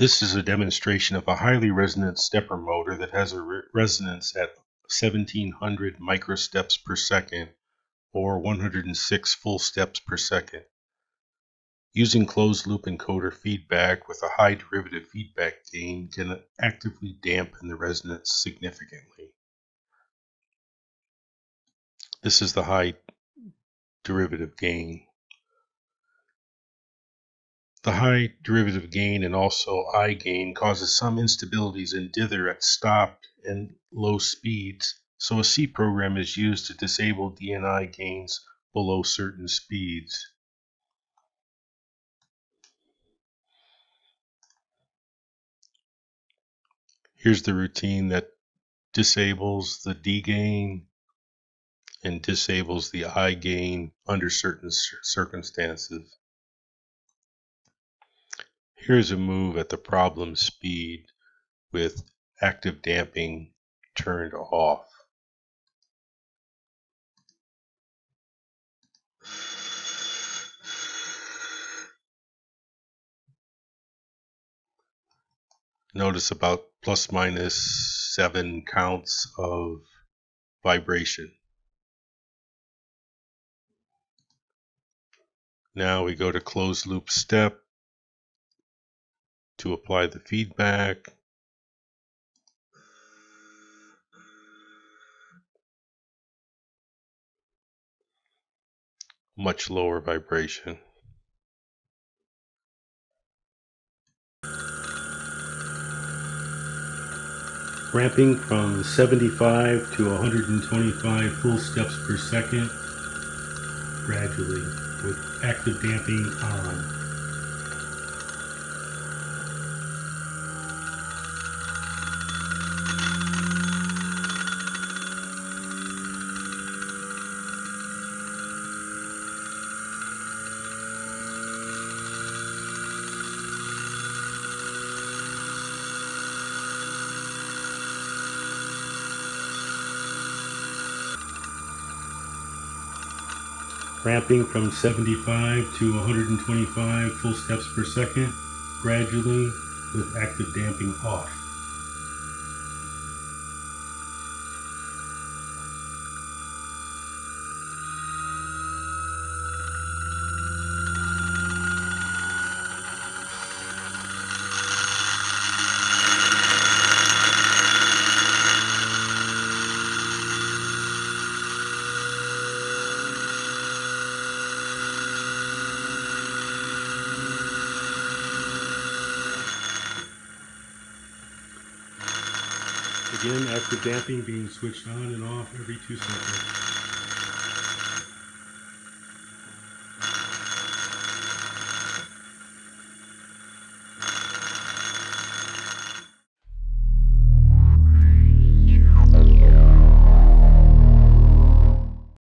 This is a demonstration of a highly resonant stepper motor that has a re resonance at 1700 microsteps per second or 106 full steps per second. Using closed loop encoder feedback with a high derivative feedback gain can actively dampen the resonance significantly. This is the high derivative gain. The high derivative gain and also I gain causes some instabilities in dither at stopped and low speeds, so a C program is used to disable D and I gains below certain speeds. Here's the routine that disables the D gain and disables the I gain under certain circumstances. Here's a move at the problem speed with active damping turned off. Notice about plus minus seven counts of vibration. Now we go to closed loop step to apply the feedback. Much lower vibration. Ramping from 75 to 125 full steps per second gradually with active damping on. Ramping from 75 to 125 full steps per second, gradually with active damping off. Again, active damping being switched on and off every two seconds.